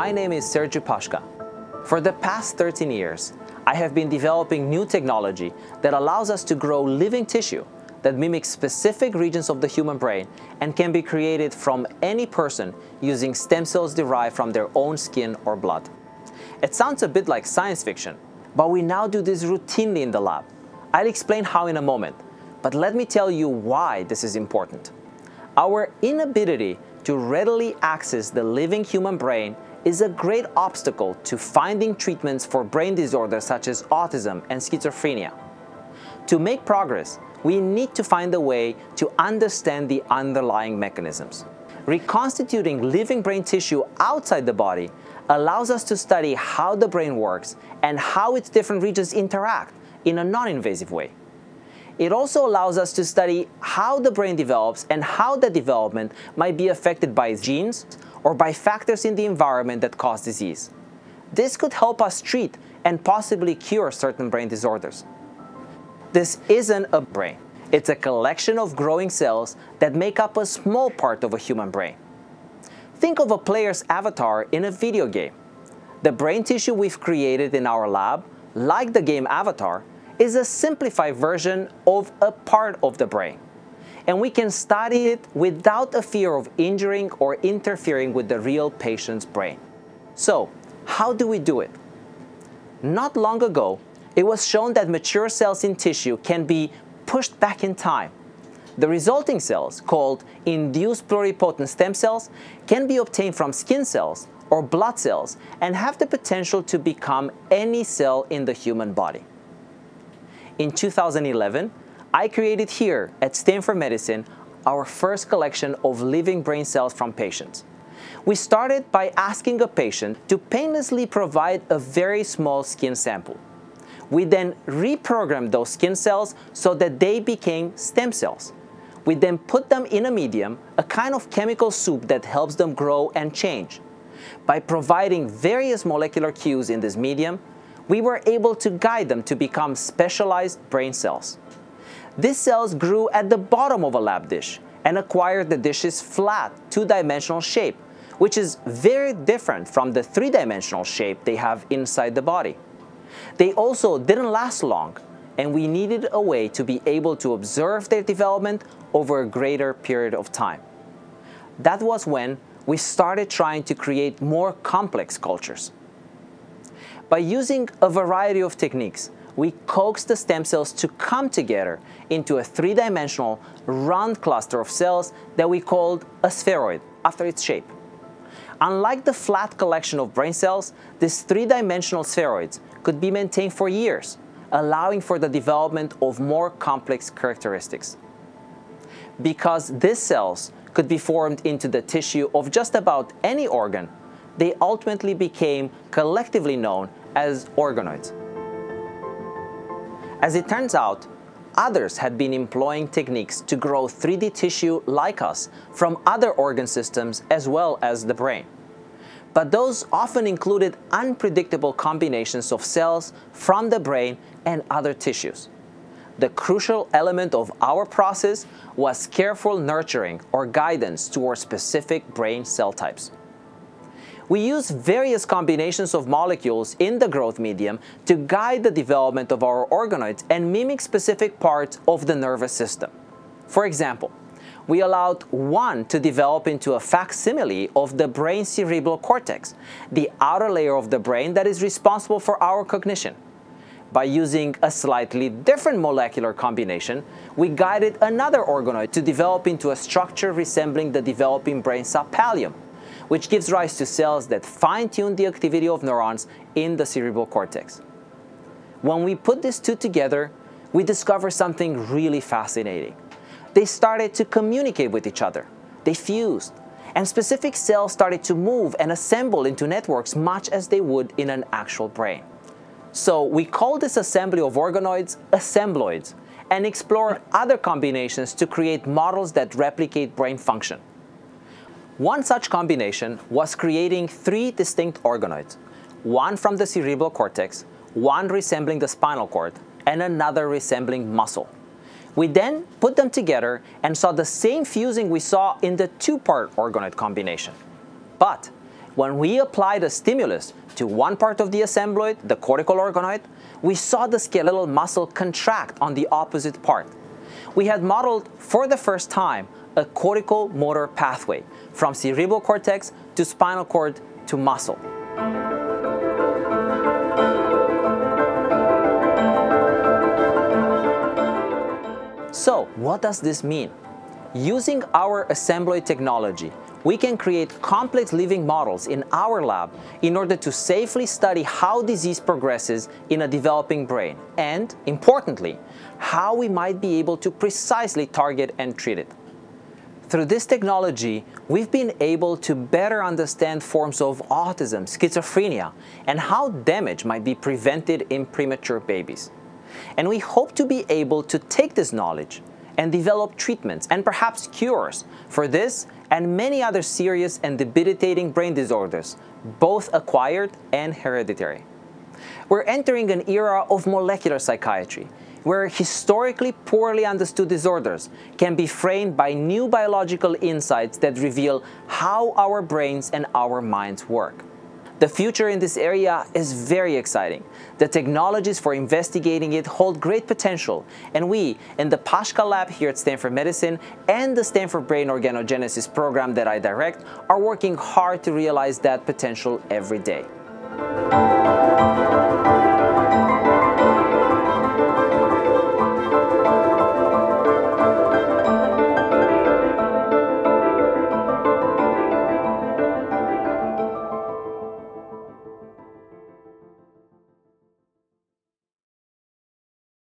My name is Sergiu Pașca. For the past 13 years, I have been developing new technology that allows us to grow living tissue that mimics specific regions of the human brain and can be created from any person using stem cells derived from their own skin or blood. It sounds a bit like science fiction, but we now do this routinely in the lab. I'll explain how in a moment, but let me tell you why this is important. Our inability to readily access the living human brain is a great obstacle to finding treatments for brain disorders such as autism and schizophrenia. To make progress, we need to find a way to understand the underlying mechanisms. Reconstituting living brain tissue outside the body allows us to study how the brain works and how its different regions interact in a non-invasive way. It also allows us to study how the brain develops and how the development might be affected by genes or by factors in the environment that cause disease. This could help us treat and possibly cure certain brain disorders. This isn't a brain. It's a collection of growing cells that make up a small part of a human brain. Think of a player's avatar in a video game. The brain tissue we've created in our lab, like the game Avatar, is a simplified version of a part of the brain. And we can study it without a fear of injuring or interfering with the real patient's brain. So, how do we do it? Not long ago, it was shown that mature cells in tissue can be pushed back in time. The resulting cells, called induced pluripotent stem cells, can be obtained from skin cells or blood cells and have the potential to become any cell in the human body. In 2011, I created here at Stanford Medicine our first collection of living brain cells from patients. We started by asking a patient to painlessly provide a very small skin sample. We then reprogrammed those skin cells so that they became stem cells. We then put them in a medium, a kind of chemical soup that helps them grow and change. By providing various molecular cues in this medium, we were able to guide them to become specialized brain cells. These cells grew at the bottom of a lab dish and acquired the dish's flat, two-dimensional shape, which is very different from the three-dimensional shape they have inside the body. They also didn't last long, and we needed a way to be able to observe their development over a greater period of time. That was when we started trying to create more complex cultures. By using a variety of techniques, we coaxed the stem cells to come together into a three-dimensional round cluster of cells that we called a spheroid after its shape. Unlike the flat collection of brain cells, these three-dimensional spheroids could be maintained for years, allowing for the development of more complex characteristics. Because these cells could be formed into the tissue of just about any organ, they ultimately became collectively known as organoids. As it turns out, others had been employing techniques to grow 3D tissue like us from other organ systems as well as the brain but those often included unpredictable combinations of cells from the brain and other tissues. The crucial element of our process was careful nurturing or guidance towards specific brain cell types. We use various combinations of molecules in the growth medium to guide the development of our organoids and mimic specific parts of the nervous system. For example, we allowed one to develop into a facsimile of the brain cerebral cortex, the outer layer of the brain that is responsible for our cognition. By using a slightly different molecular combination, we guided another organoid to develop into a structure resembling the developing brain subpallium, which gives rise to cells that fine-tune the activity of neurons in the cerebral cortex. When we put these two together, we discover something really fascinating they started to communicate with each other. They fused. And specific cells started to move and assemble into networks much as they would in an actual brain. So we call this assembly of organoids assembloids and explore other combinations to create models that replicate brain function. One such combination was creating three distinct organoids, one from the cerebral cortex, one resembling the spinal cord, and another resembling muscle. We then put them together and saw the same fusing we saw in the two-part organoid combination. But when we applied a stimulus to one part of the assembloid, the cortical organoid, we saw the skeletal muscle contract on the opposite part. We had modeled for the first time a cortical motor pathway from cerebral cortex to spinal cord to muscle. So, what does this mean? Using our assembly technology, we can create complex living models in our lab in order to safely study how disease progresses in a developing brain and, importantly, how we might be able to precisely target and treat it. Through this technology, we've been able to better understand forms of autism, schizophrenia, and how damage might be prevented in premature babies. And we hope to be able to take this knowledge and develop treatments and perhaps cures for this and many other serious and debilitating brain disorders, both acquired and hereditary. We're entering an era of molecular psychiatry, where historically poorly understood disorders can be framed by new biological insights that reveal how our brains and our minds work. The future in this area is very exciting. The technologies for investigating it hold great potential, and we, in the Pașca Lab here at Stanford Medicine and the Stanford Brain Organogenesis program that I direct, are working hard to realize that potential every day.